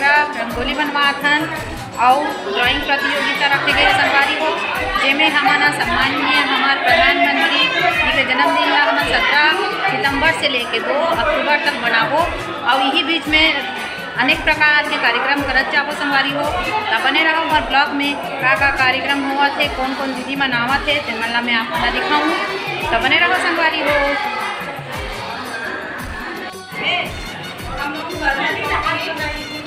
करा रंगोली बनवाथन और ड्राइंग प्रतियोगिता रखे गए संगवारी हो जेमे हमारा हाँ सम्माननीय, हमार प्रधानमंत्री जी के जन्मदिन ला हमन सत्रह सितंबर से लेके दो अक्टूबर तक मनाबो और यही बीच में अनेक प्रकार के कार्यक्रम करत जाबो संगवारी हो त बने रहो हर ब्लॉग में, का का कार्यक्रम हुआ थे कौन कौन विधि मनावत थे तेन मन ला मैं आप ला दिखाऊँ। तो बने रहो संगवारी हो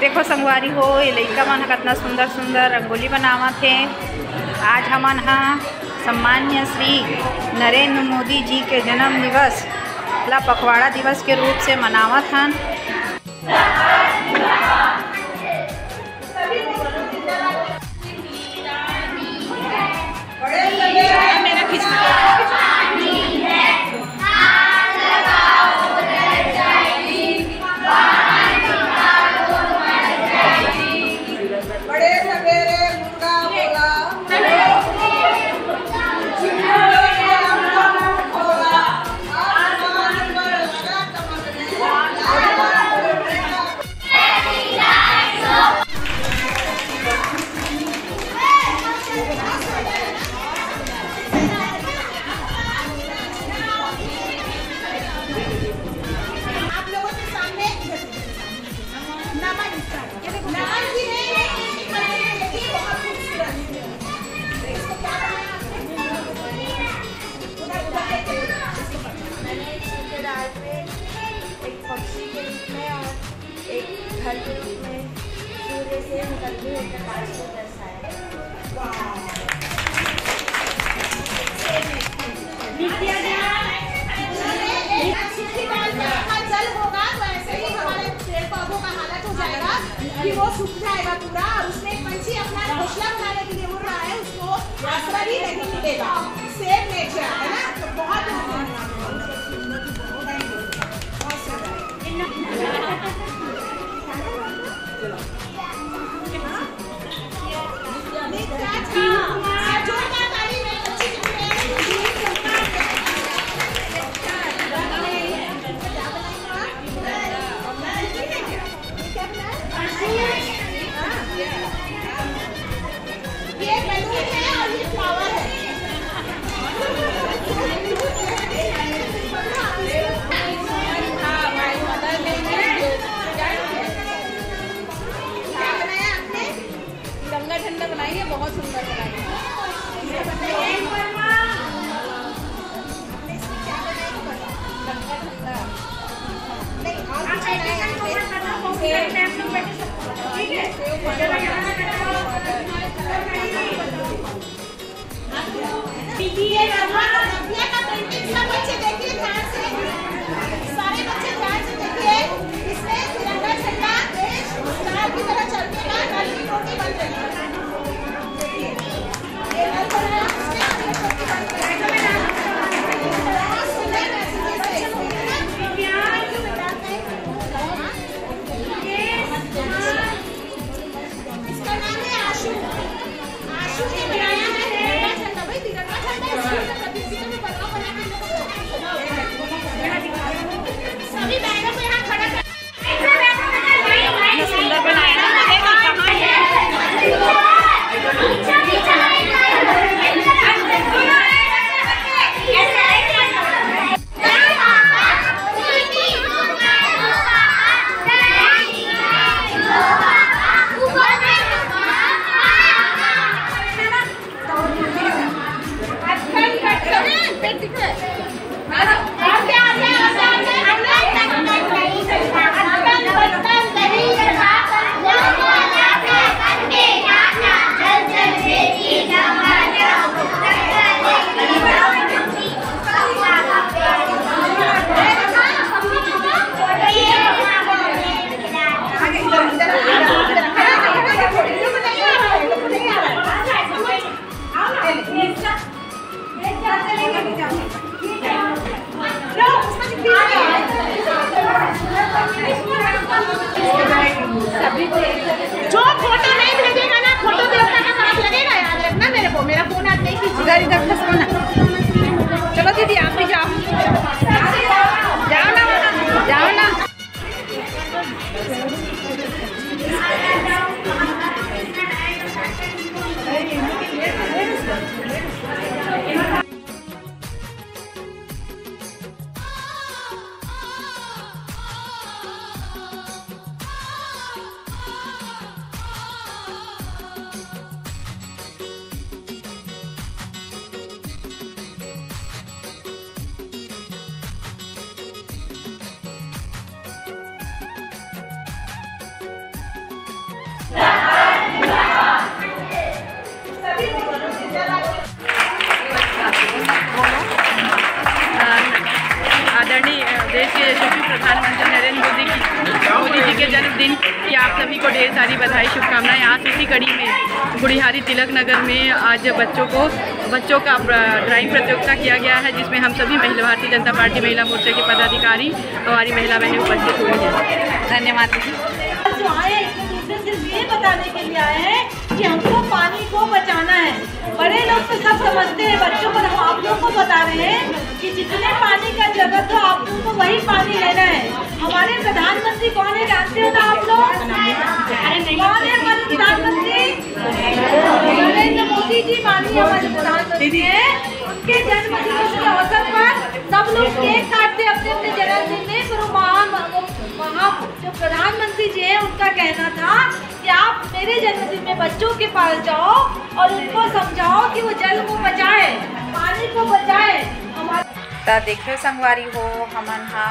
देखो संगवारी हो, ये लइका मन कितना सुंदर सुंदर रंगोली बनावत हे। आज हमन हा सम्मान्य श्री नरेंद्र मोदी जी के जन्म दिवस, ला पखवाड़ा दिवस के रूप से मनावत हन। मेरा एक घर के रूप में सूर्य से निकलते हुए प्रकाश को दर्शाया जल होगा तो वो सूख जाएगा पूरा और उसमें पंछी अपना घोंसला बनाने के लिए उड़ रहा है। उसको आसरा ही नहीं मिलेगा सेम नेचर झंडा बनाई है बहुत सुंदर बनाई है। और ये का पेंटिंग सब जो फ़ोटो नहीं भेजेगा ना, फ़ोटो देवता का साथ लगेगा, याद रखना मेरे को, मेरा फ़ोन आज नहीं खींच इधर इधर। चलो दीदी, आप भी जाओ। आदरणीय देश के यशस्वी प्रधानमंत्री नरेंद्र मोदी की मोदी जी के जन्मदिन की आप सभी को ढेर सारी बधाई शुभकामनाएँ। आज इसी कड़ी में गुड़िहारी तिलक नगर में आज बच्चों को बच्चों का ड्राइंग प्रतियोगिता किया गया है जिसमें हम सभी महिला भारतीय जनता पार्टी महिला मोर्चा के पदाधिकारी हमारी महिला बहनें उपस्थित हुई हैं। धन्यवाद जो। आए हैं, एक दूसरे सिर्फ़ ये बताने के लिए आए हैं कि हमको तो सब समझते हैं बच्चों को हम आप लोग को बता रहे हैं कि जितने पानी का ज़रूरत हो आप लोग को वही पानी लेना है हमारे प्रधानमंत्री कौन है जानते हो ना आप लोग कौन है हमारे प्रधानमंत्री नरेंद्र मोदी जी माननीय हमारे प्रधानमंत्री हैं उनके जन्मदिन के अवसर पर सब लोग केक काटते अपने अपने जन्मदिन में वो महान वहाँ जो प्रधानमंत्री जी है, उनका कहना था कि आप मेरे जन्मदिन में बच्चों के पास जाओ और उनको समझाओ कि वो जल को बचाए, पानी को बचाए। हमारे देखियो संगवारी हो, हमन हा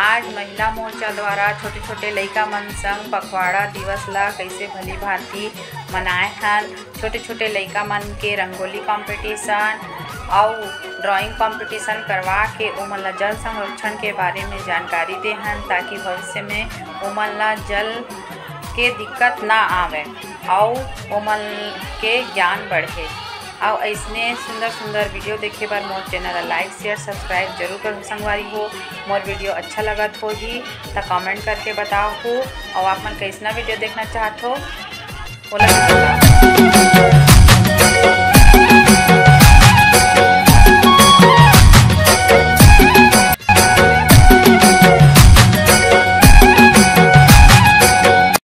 आज महिला मोर्चा द्वारा छोटे छोटे लइका मन संग पखवाड़ा दिवस ला कैसे भली भांति मनाए हन। छोटे छोटे लइका मन के रंगोली कंपटीशन और ड्राइंग कंपटीशन करवा के ओमन ला जल संरक्षण के बारे में जानकारी दे हन ताकि भविष्य में ओमन ला जल के दिक्कत ना आवे। और ओमन के ज्ञान बढ़े। और ऐसने सुंदर सुंदर वीडियो देखे बार मोर चैनल लाइक, शेयर, सब्सक्राइब ज़रूर करूँ संगवारी हो। मोर वीडियो अच्छा लगत होगी तो कमेंट करके बताओ हो। और आप मन कैसना वीडियो देखना चाहत हो।